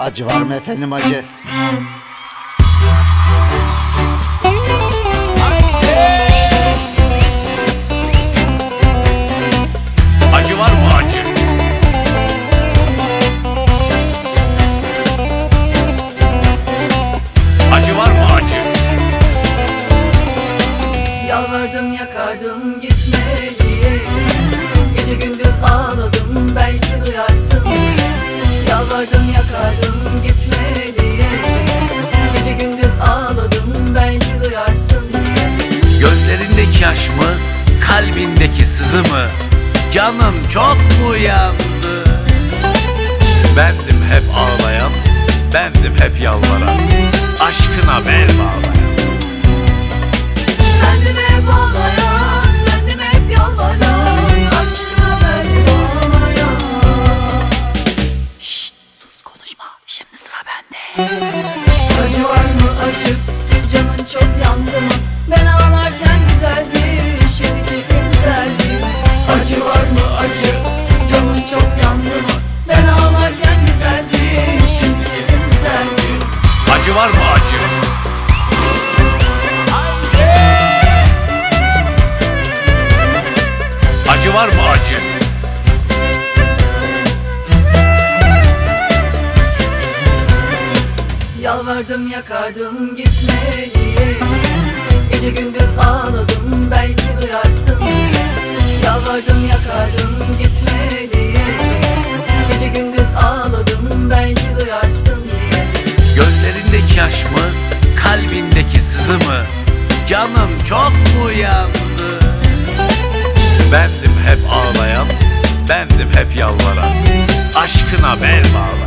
Acı var mı efendim acı? Acı var mı acı? Acı var mı acı? Yalvardım yakardım Gece gündüz ağladım belki duyarsın Gözlerindeki yaş mı? Kalbindeki sızı mı? Canın çok mu yandı? Bendim hep ağlayan, bendim hep yalvaran Aşkına bel bağlayan Mm-hmm. Yalvardım yakardım gitme diye Gece gündüz ağladım belki duyarsın Yalvardım yakardım gitme diye Gece gündüz ağladım belki duyarsın diye Gözlerindeki yaş mı? Kalbindeki sızı mı? Canın çok mu yandı? Bendim hep ağlayan, bendim hep yalvaran Aşkına bel bağlayan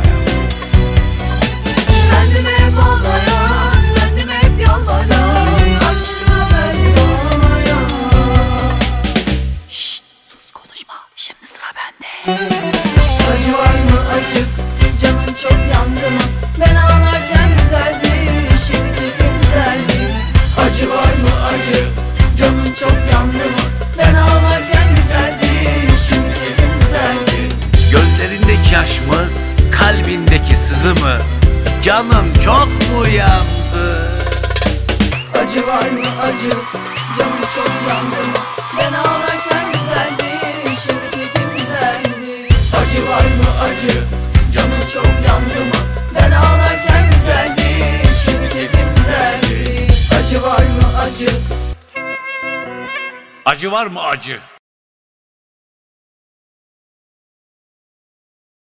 mı? Canın çok mu yandı? Acı var mı acı? Canın çok yandı. Mı Ben ağlarken güzeldi Şimdi keyfim güzeldi. Acı var mı acı? Canın çok yandı mı? Ben ağlarken güzeldi Şimdi keyfim güzeldi. Acı var mı acı? Acı var mı acı?